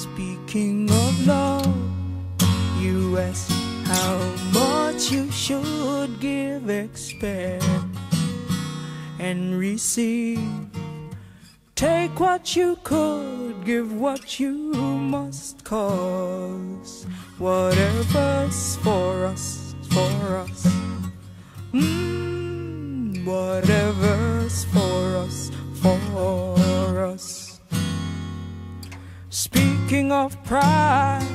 Speaking of love, you ask how much you should give, expect, and receive. Take what you could, give what you must, cause whatever's for us, for us. Mm, whatever's for us, for us. Speaking of pride,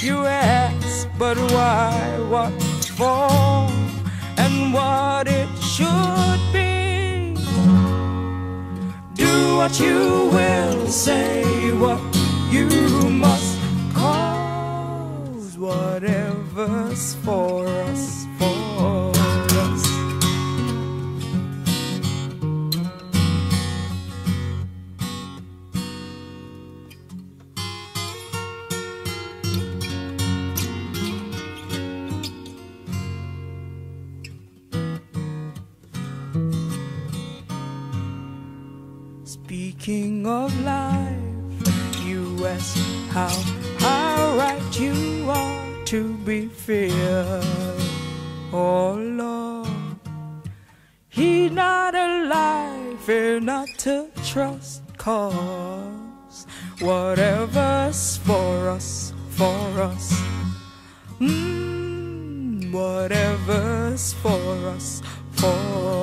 you ask, but why, what for, and what it should be. Do what you will, say what you must, cause whatever's for us, for Speaking of life, you ask how, how right you are to be feared. Oh Lord, He not alive, fear not to trust, cause whatever's for us, for us. Mm, whatever's for us, for